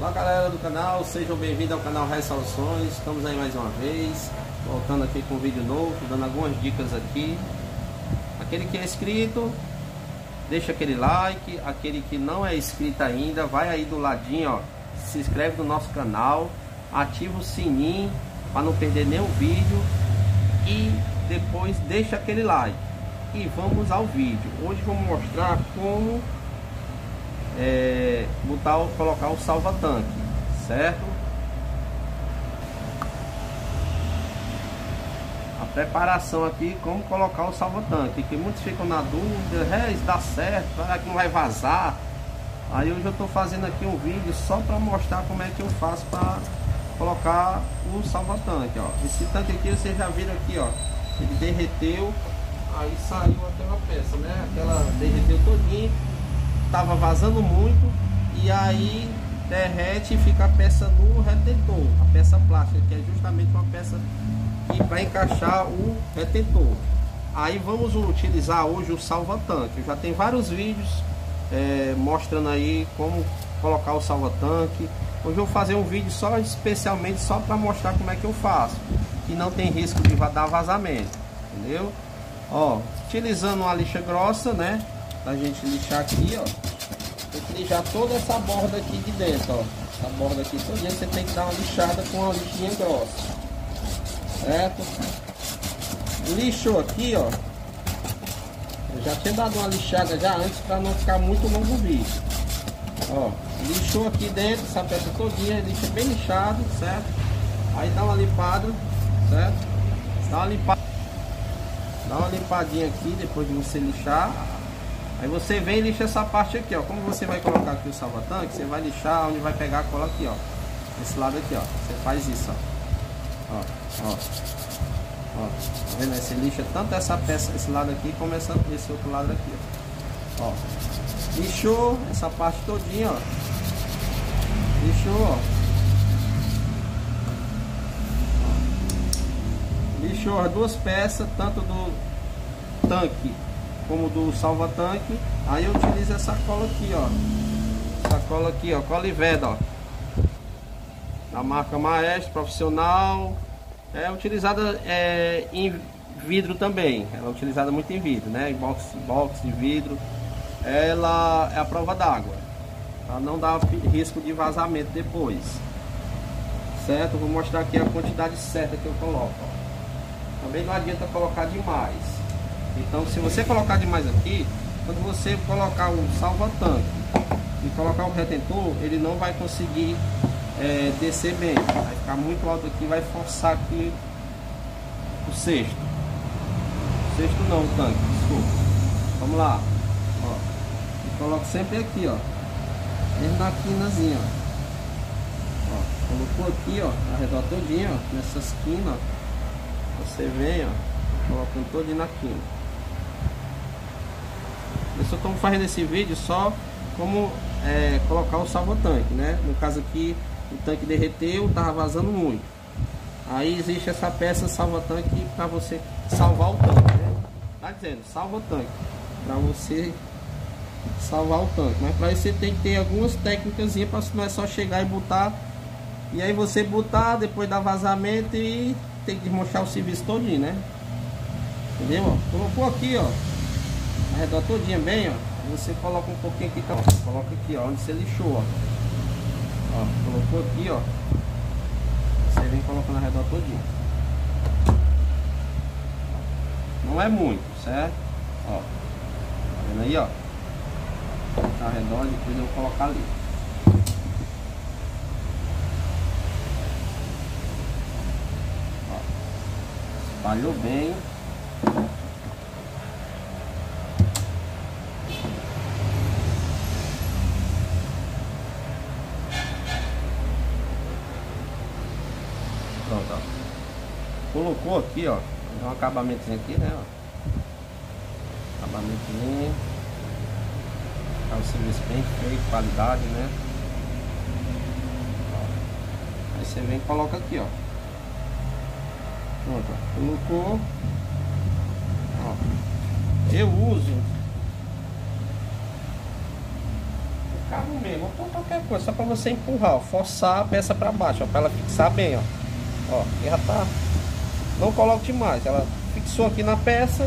Olá galera do canal, sejam bem-vindos ao canal Resoluções. Estamos aí mais uma vez, voltando aqui com um vídeo novo, dando algumas dicas aqui. Aquele que é inscrito, deixa aquele like. Aquele que não é inscrito ainda, vai aí do ladinho, ó, se inscreve no nosso canal, ativa o sininho para não perder nenhum vídeo e depois deixa aquele like. E vamos ao vídeo. Hoje vou mostrar como é, botar, colocar o salva-tanque, certo? A preparação aqui, como colocar o salva-tanque, que muitos ficam na dúvida, é, isso dá certo, será que não vai vazar? Aí hoje eu estou fazendo aqui um vídeo só para mostrar como é que eu faço para colocar o salva-tanque, ó. Esse tanque aqui, vocês já viram aqui, ó, ele derreteu, aí saiu aquela peça, né? Aquela derreteu todinho tava vazando muito e aí derrete e fica a peça no retentor, a peça plástica, que é justamente uma peça que para encaixar o retentor. Aí vamos utilizar hoje o salva-tanque. Já tem vários vídeos é, mostrando aí como colocar o salva-tanque. Hoje eu vou fazer um vídeo só especialmente só para mostrar como é que eu faço, que não tem risco de dar vazamento, entendeu? Ó, utilizando uma lixa grossa, né? Pra gente lixar aqui, ó. Lixar toda essa borda aqui de dentro, ó. Essa borda aqui toda, você tem que dar uma lixada com uma lixinha grossa. Certo? Lixou aqui, ó. Eu já tinha dado uma lixada já antes para não ficar muito longo o vídeo. Ó, lixou aqui dentro, essa peça todinha, lixa bem lixado, certo? Aí dá uma limpada, certo? Dá uma limpada. Dá uma limpadinha aqui depois de você lixar. Aí você vem e lixa essa parte aqui, ó. Como você vai colocar aqui o salva-tanque, você vai lixar onde vai pegar a cola aqui, ó. Esse lado aqui, ó. Você faz isso, ó. Ó, ó. Ó, tá vendo? Você lixa tanto essa peça, esse lado aqui, como essa, esse outro lado aqui, ó. Ó. Lixou essa parte todinha, ó. Lixou, ó. Lixou as duas peças, tanto do tanque como do salva-tanque. Aí eu utilizo essa cola aqui, ó. Essa cola aqui, ó, cola Iveda, ó. Da marca Maestro, profissional. É utilizada é, em vidro também. Ela é utilizada muito em vidro, né? Em box, box de vidro. Ela é a prova d'água. Para não dar risco de vazamento depois. Certo? Vou mostrar aqui a quantidade certa que eu coloco. Ó. Também não adianta colocar demais. Então se você colocar demais aqui, quando você colocar o salva-tanque e colocar o retentor, ele não vai conseguir é, descer bem. Vai ficar muito alto aqui, vai forçar aqui o cesto. O cesto não, o tanque, desculpa. Vamos lá. Ó. E coloco sempre aqui, ó. Mesmo na quinazinha, ó. ó. Colocou aqui, ó, ao redor todinho, ó, nessas quinas, ó. Você vem, ó, colocando todinho na quina. Só estou fazendo esse vídeo só como é, colocar o salva-tanque, né? No caso aqui, o tanque derreteu, tava vazando muito. Aí existe essa peça salva-tanque para você salvar o tanque, né? Tá dizendo, salva-tanque. Para você salvar o tanque. Mas para isso você tem que ter algumas técnicas para não é só chegar e botar. E aí você botar, depois dar vazamento e tem que desmanchar o serviço todinho, né? Entendeu? Colocou aqui, ó arredor todinha bem, ó. Você coloca um pouquinho aqui, ó. Coloca aqui, ó, onde você lixou, ó. Ó, colocou aqui, ó. Você vem colocando ao redor todinho. Não é muito, certo? Ó. Tá vendo aí, ó? Tá ao redor, depois eu vou colocar ali. Ó. Espalhou bem. Pronto, ó. Colocou aqui, ó. Dá um acabamentozinho aqui, né, ó. Acabamentozinho. Tá um serviço bem feito, qualidade, né. Ó. Aí você vem e coloca aqui, ó. Pronto, ó. Colocou. Ó. Eu uso cabo mesmo, ou qualquer coisa, só para você empurrar, ó, forçar a peça para baixo, para ela fixar bem, ó. Ó, já tá. Não coloque demais, ela fixou aqui na peça,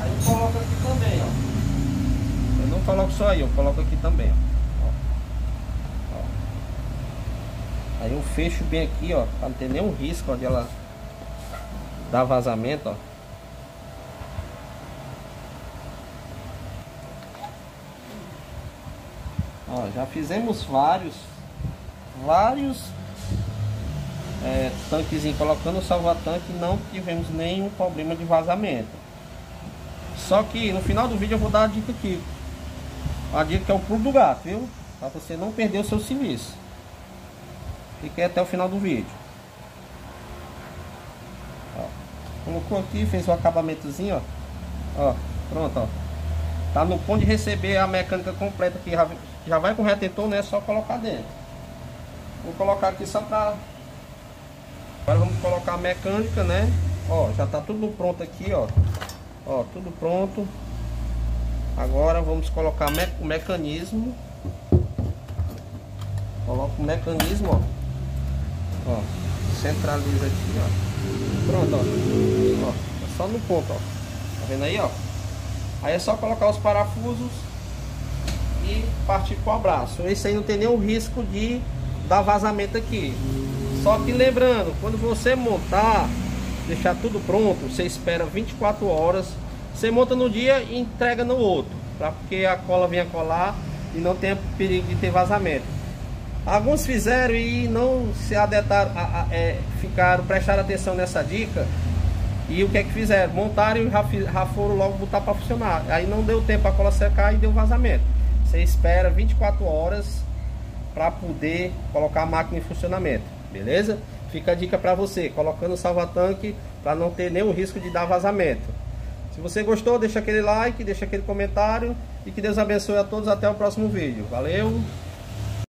aí eu coloco aqui também, ó. Eu não coloco só aí, eu coloco aqui também, ó. ó. Aí eu fecho bem aqui, ó, para não ter nenhum risco ó, de ela dar vazamento, ó. Ó, já fizemos vários, vários é, tanquezinhos colocando o salva-tanque não tivemos nenhum problema de vazamento. Só que no final do vídeo eu vou dar a dica aqui. A dica que é o pulo do gato, viu? Para você não perder o seu serviço. Fique até o final do vídeo. Ó, colocou aqui, fez o acabamentozinho, ó. Ó, pronto, ó. Tá no ponto de receber a mecânica completa que já, já vai com retentor, né? É só colocar dentro. Vou colocar aqui só para Agora vamos colocar a mecânica, né? Ó, já tá tudo pronto aqui, ó. Ó, tudo pronto. Agora vamos colocar me o mecanismo. Coloca o mecanismo, ó. Ó, centraliza aqui, ó. Pronto, ó. Ó, é só no ponto, ó. Tá vendo aí, ó? Aí é só colocar os parafusos e partir pro abraço. Esse aí não tem nenhum risco de dar vazamento aqui. Só que lembrando, quando você montar, deixar tudo pronto, você espera 24 horas. Você monta no dia e entrega no outro, para que a cola venha colar e não tenha perigo de ter vazamento. Alguns fizeram e não se adetaram, a, a, é, ficaram, prestaram atenção nessa dica. E o que é que fizeram? Montaram e já, já foram logo botar para funcionar. Aí não deu tempo a cola secar e deu vazamento. Você espera 24 horas para poder colocar a máquina em funcionamento beleza? Fica a dica para você, colocando o salva-tanque para não ter nenhum risco de dar vazamento. Se você gostou, deixa aquele like, deixa aquele comentário e que Deus abençoe a todos até o próximo vídeo. Valeu!